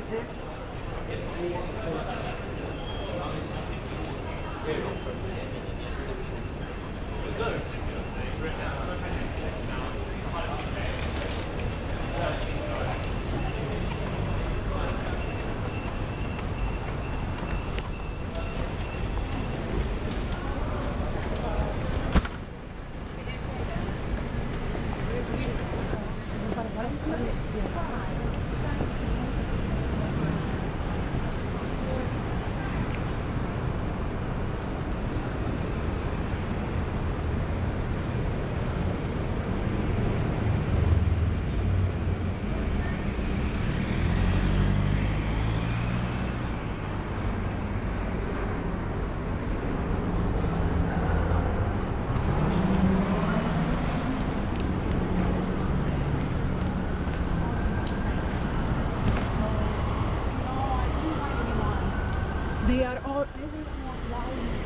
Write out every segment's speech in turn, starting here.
does this. They are all was lying.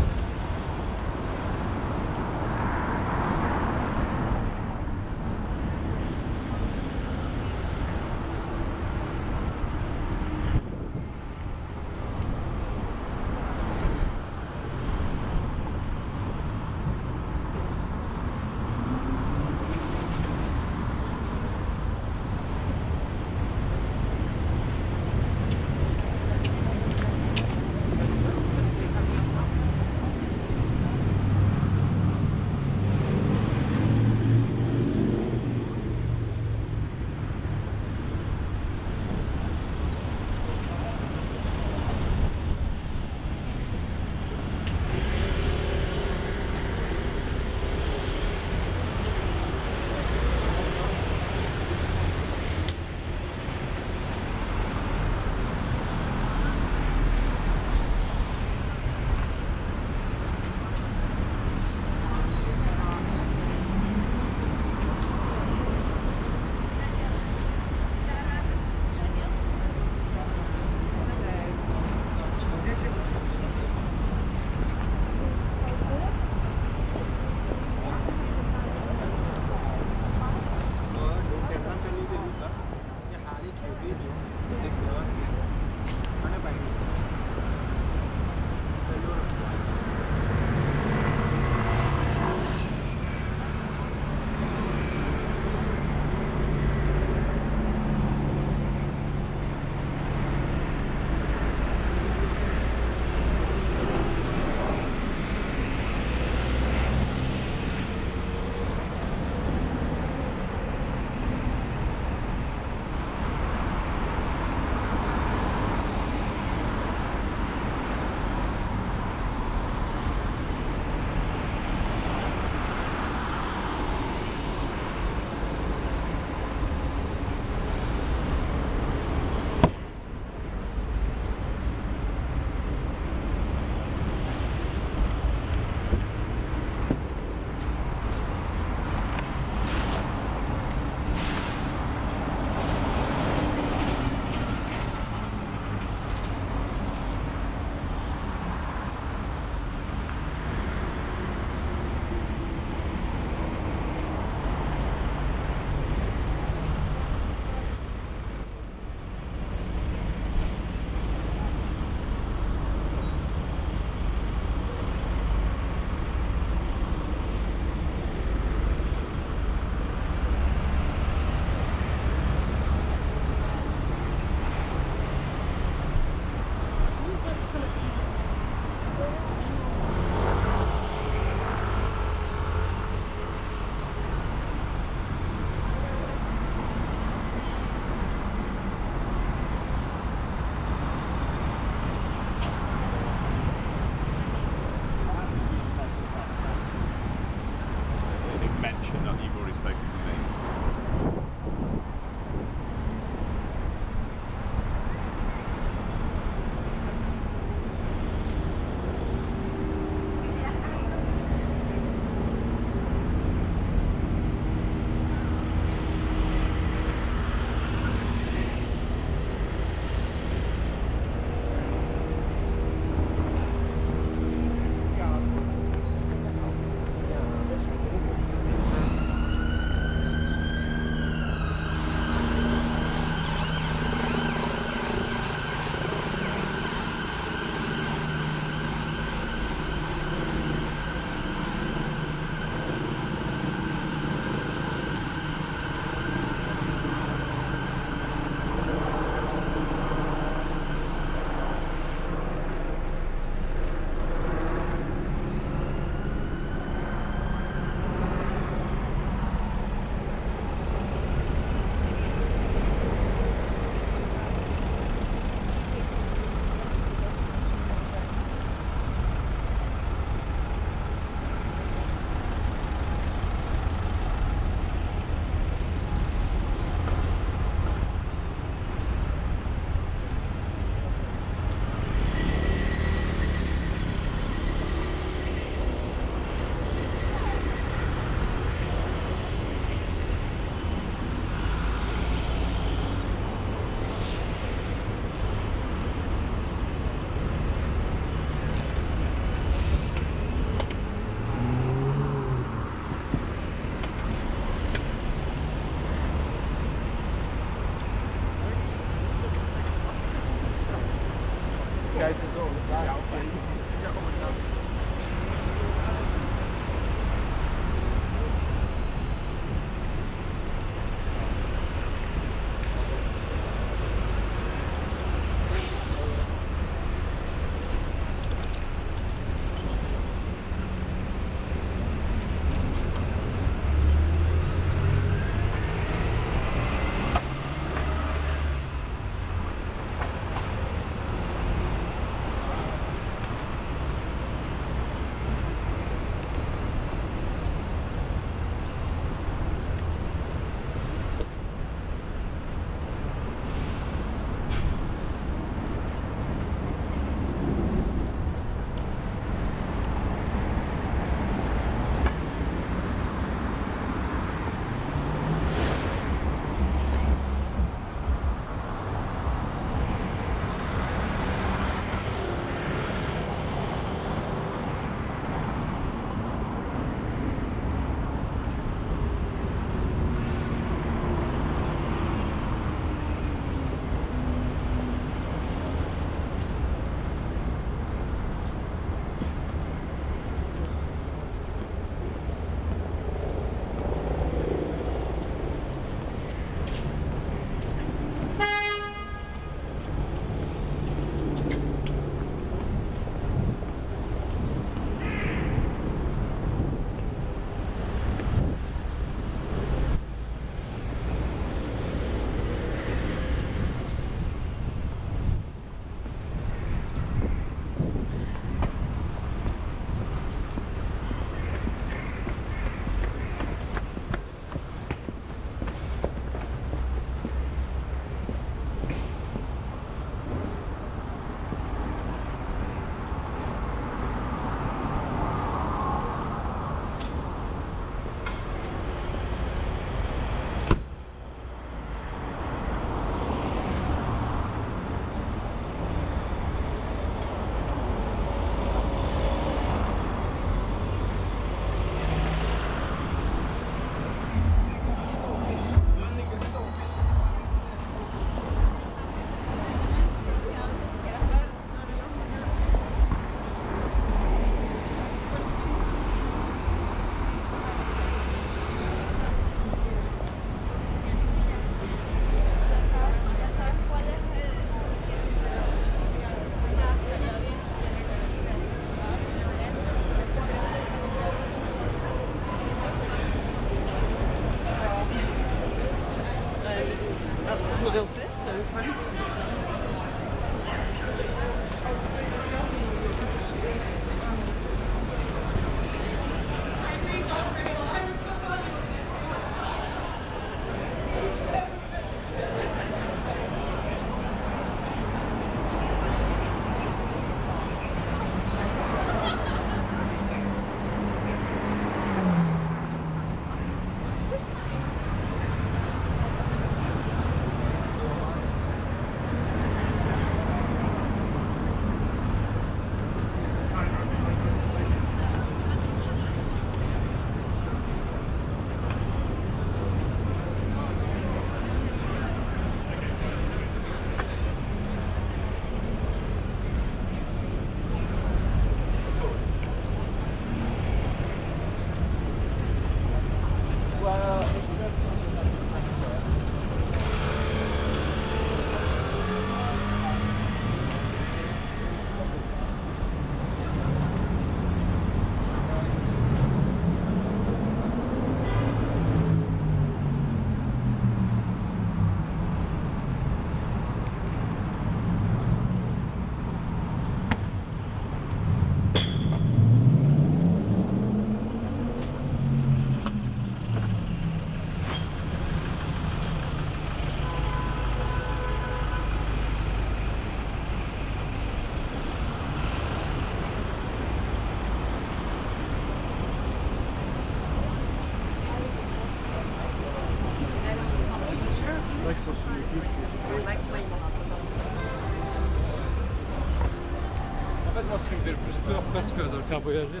voyagé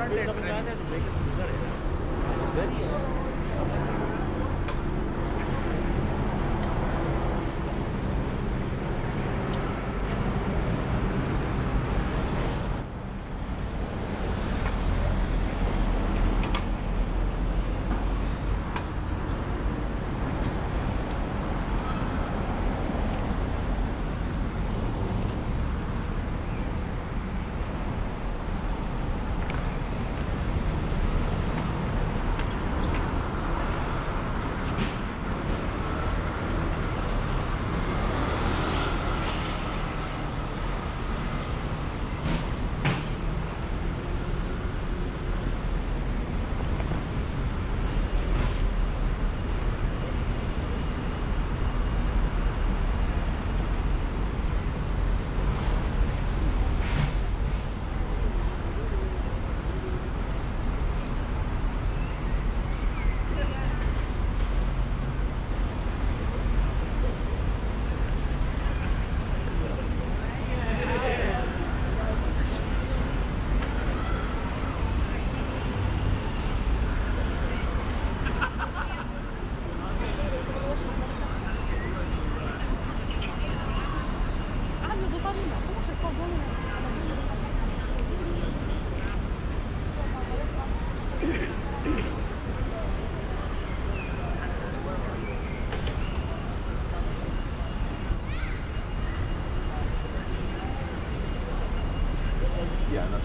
front entrance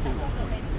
food.